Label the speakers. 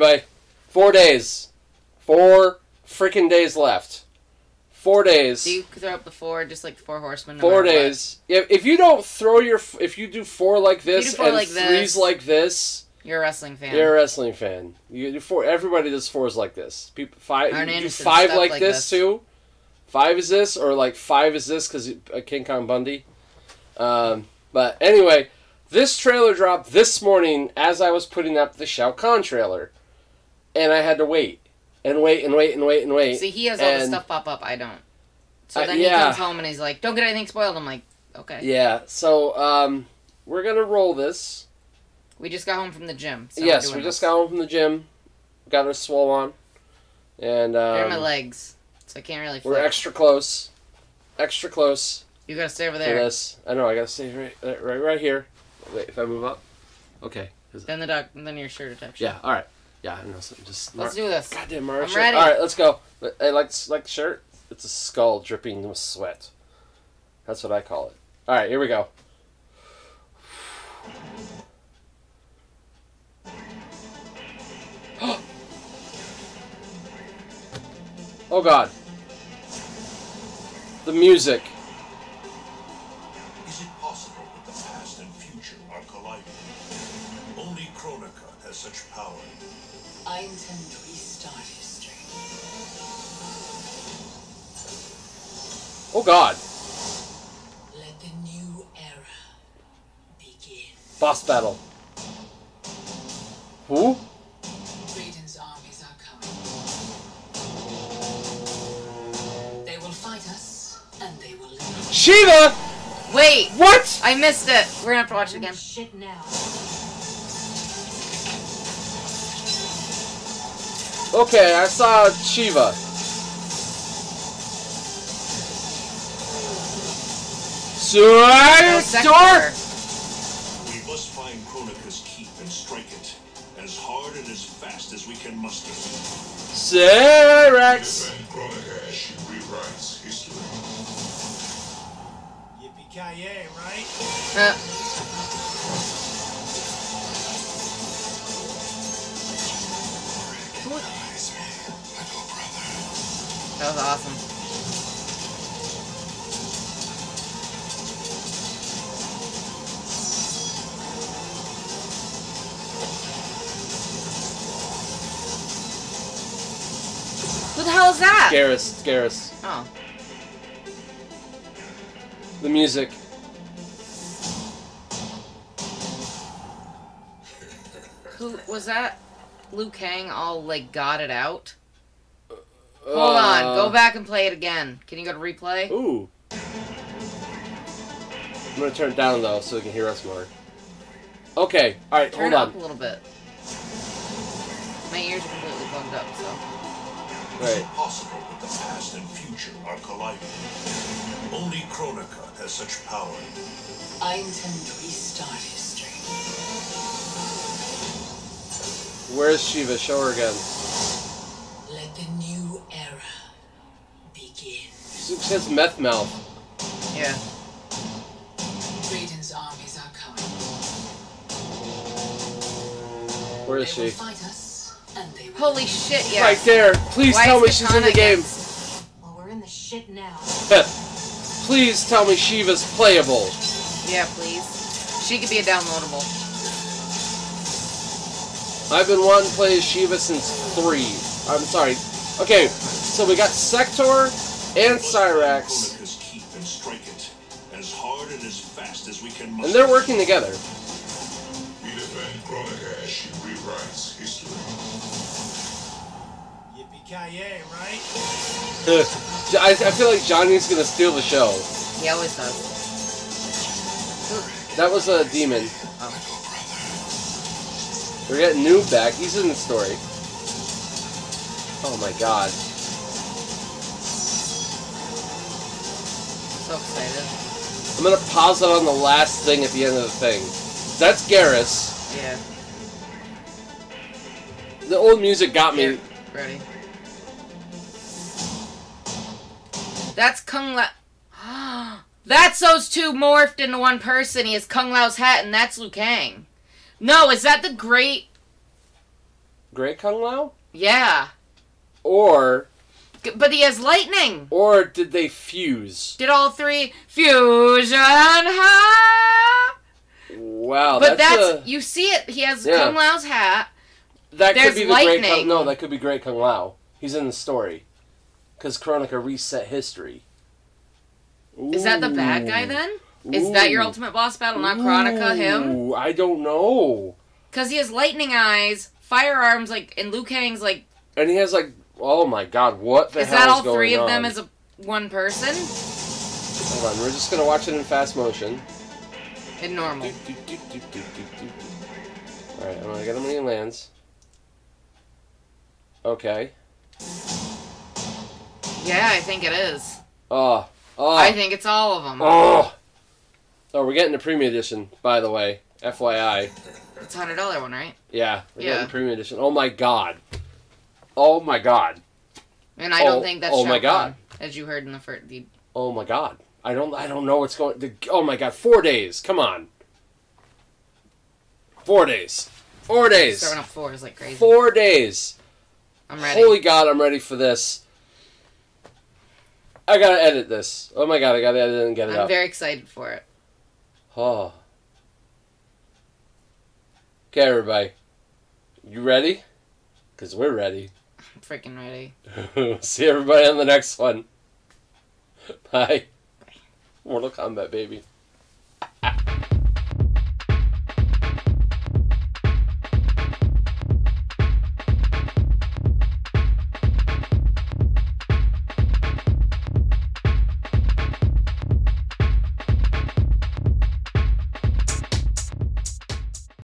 Speaker 1: everybody. Four days. Four freaking days left. Four days.
Speaker 2: Do you throw up the four, just like four horsemen? no
Speaker 1: Four
Speaker 2: what?
Speaker 1: days. If, if you don't throw your, if you do four like this
Speaker 2: four
Speaker 1: and
Speaker 2: like
Speaker 1: threes
Speaker 2: this-
Speaker 1: like this,
Speaker 2: You're a wrestling fan.
Speaker 1: you're a wrestling fan. You do four. Everybody does fours like this. People five.
Speaker 2: Arn
Speaker 1: you do five like,
Speaker 2: like
Speaker 1: this,
Speaker 2: this.
Speaker 1: too. Five is this, or like five is this because uh, King Kong Bundy. Um, but anyway, this trailer dropped this morning as I was putting up the Shao Kahn trailer, and I had to wait and wait and wait and wait and wait.
Speaker 2: See, he has all the
Speaker 1: and-
Speaker 2: stuff pop up. I don't. So
Speaker 1: Uh,
Speaker 2: then
Speaker 1: yeah.
Speaker 2: he comes home and he's like, "Don't get anything spoiled." I'm like, "Okay."
Speaker 1: Yeah, so um, we're gonna roll this.
Speaker 2: We just got home from the gym. So
Speaker 1: yes, we just
Speaker 2: this.
Speaker 1: got home from the gym, got our swole on, and
Speaker 2: They're my
Speaker 1: um,
Speaker 2: legs, so I can't really.
Speaker 1: we're extra close, extra close
Speaker 2: you gotta stay over there.
Speaker 1: this. I know I gotta stay right, right, right, here. Wait, if I move up, okay.
Speaker 2: Then the duck. Then your shirt attached.
Speaker 1: Yeah, all right. Yeah, I know. So just
Speaker 2: Let's do this.
Speaker 1: Goddamn Mario
Speaker 2: I'm
Speaker 1: shirt.
Speaker 2: ready.
Speaker 1: All right, let's go. I like like the shirt. It's a skull dripping with sweat. That's what I call it. All right, here we go. oh God. The music.
Speaker 3: Is it possible that the past and future are colliding? Only Kronika has such power.
Speaker 4: I intend to restart history.
Speaker 1: Oh God.
Speaker 4: Let the new era begin.
Speaker 1: Boss battle. Who?
Speaker 4: Raiden's armies are coming. They will fight us, and they will leave.
Speaker 1: Sheeva.
Speaker 2: Wait,
Speaker 1: What?
Speaker 2: I missed it. We're gonna have to watch it again.
Speaker 4: Shit now.
Speaker 1: Okay, I saw
Speaker 2: Sheeva.
Speaker 1: Sword
Speaker 2: Sektor.
Speaker 1: door.
Speaker 3: We must find Kronika's keep and strike it as hard and as fast as we can muster. Cyrax.
Speaker 5: Yippee-ki-yay, right?
Speaker 2: Uh, that was awesome. Who the hell is that?
Speaker 1: Geras, Geras.
Speaker 2: Oh,
Speaker 1: The music.
Speaker 2: who was that? Liu Kang all like got it out. Hold on, go back and play it again. Can you go to replay?
Speaker 1: Uh, Ooh. I'm gonna turn it down though, so we can hear us more. Okay. All right.
Speaker 2: Turn
Speaker 1: hold
Speaker 2: it
Speaker 1: on.
Speaker 2: up a little bit. My ears are completely plugged up, so.
Speaker 3: Is
Speaker 1: Right.
Speaker 3: it possible that the past and future are colliding? Only Kronika has such power.
Speaker 4: I intend to restart history.
Speaker 1: Where's Sheeva? Show her again.
Speaker 4: Let the new era begin.
Speaker 1: She she has meth mouth.
Speaker 2: Yeah.
Speaker 4: Raiden's armies are coming.
Speaker 1: Where is
Speaker 4: They will
Speaker 1: she?
Speaker 2: Holy shit, yeah.
Speaker 1: Right there. Please
Speaker 2: Why
Speaker 1: tell
Speaker 2: is
Speaker 1: me she's in the game.
Speaker 2: against-
Speaker 4: Well, we're in the shit now.
Speaker 1: Please tell me Sheeva's playable.
Speaker 2: Yeah, please. She could be a downloadable.
Speaker 1: I've been wanting to play as Sheeva since three. I'm sorry. Okay, so we got Sektor and
Speaker 3: We must find
Speaker 1: Cyrax,
Speaker 3: Kronika's keep and strike it as
Speaker 5: Yippee-ki-yay, right?
Speaker 1: I, I feel like Johnny's gonna steal the show.
Speaker 2: He always does.
Speaker 1: That was a demon. We're getting Noob back. He's in the story. Oh my god.
Speaker 2: So excited.
Speaker 1: I'm gonna pause it on the last thing at the end of the thing. That's Geras.
Speaker 2: Yeah.
Speaker 1: The old music got me.
Speaker 2: Ready. That's Kung Lao. that's those two morphed into one person. He has Kung Lao's hat, and that's Liu Kang. No, is that the great?
Speaker 1: Great Kung Lao?
Speaker 2: Yeah.
Speaker 1: Or
Speaker 2: But he has lightning.
Speaker 1: or did they fuse?
Speaker 2: Did all three fusion? Ha!
Speaker 1: Wow,
Speaker 2: but that's,
Speaker 1: that's, a,
Speaker 2: you see it. He has
Speaker 1: Yeah.
Speaker 2: Kung Lao's hat.
Speaker 1: that could be the Great Kung.
Speaker 2: lightning.
Speaker 1: No, that could be Great Kung Lao. He's in the story. Because Kronika reset history.
Speaker 2: Is that the bad guy
Speaker 1: Ooh.
Speaker 2: then? Is that your ultimate boss battle, not Kronika? Him?
Speaker 1: I don't know.
Speaker 2: Because he has lightning eyes, firearms, like, and Liu Kang's like.
Speaker 1: And he has like, oh my god, what the
Speaker 2: is
Speaker 1: hell
Speaker 2: that
Speaker 1: is
Speaker 2: all
Speaker 1: going
Speaker 2: three of
Speaker 1: on?
Speaker 2: them as a one person?
Speaker 1: Hold on, we're just gonna watch it in fast motion.
Speaker 2: In normal.
Speaker 1: Alright, I'm gonna get him when he lands. Okay.
Speaker 2: Yeah, I think it is.
Speaker 1: Oh. Oh.
Speaker 2: I think it's all of them.
Speaker 1: oh. Oh, we're getting the premium edition, by the way. FYI.
Speaker 2: It's a hundred dollar one, right?
Speaker 1: Yeah, we're
Speaker 2: Yeah.
Speaker 1: getting premium edition. Oh my god. Oh my god.
Speaker 2: And I
Speaker 1: Oh,
Speaker 2: don't think that's
Speaker 1: oh my God.
Speaker 2: As you heard in the first. The,
Speaker 1: Oh my god. I don't I don't know what's going the, Oh my god, 4 days. Come on. 4 days. 4 days.
Speaker 2: throwing up fours like crazy.
Speaker 1: 4 days.
Speaker 2: I'm ready.
Speaker 1: Holy god, I'm ready for this. I gotta edit this. Oh my god, I gotta edit it and get it
Speaker 2: I'm
Speaker 1: up.
Speaker 2: very excited for it.
Speaker 1: Oh. Okay, everybody. You ready? Because we're ready.
Speaker 2: I'm freaking ready.
Speaker 1: See everybody on the next one. Bye. Mortal Kombat, baby.